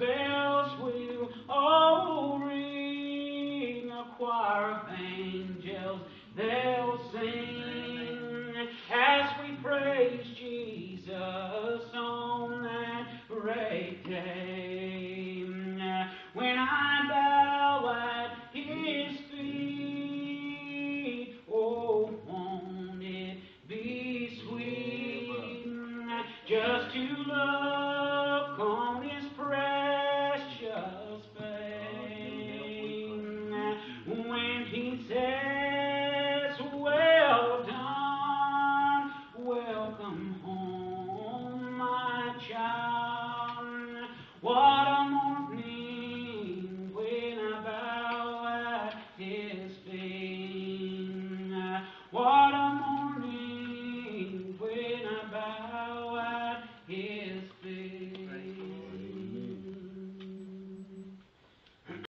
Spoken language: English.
bells will all ring. A choir of angels they'll sing as we praise Jesus on that great day. When I bow at His feet, oh, won't it be sweet just to love?